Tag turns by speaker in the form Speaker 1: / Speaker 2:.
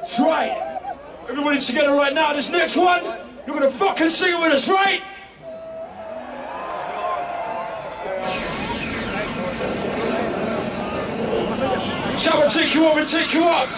Speaker 1: That's right. Everybody together right now. This next one, you're gonna fucking sing it with us, right? Shall we take you up and take you up?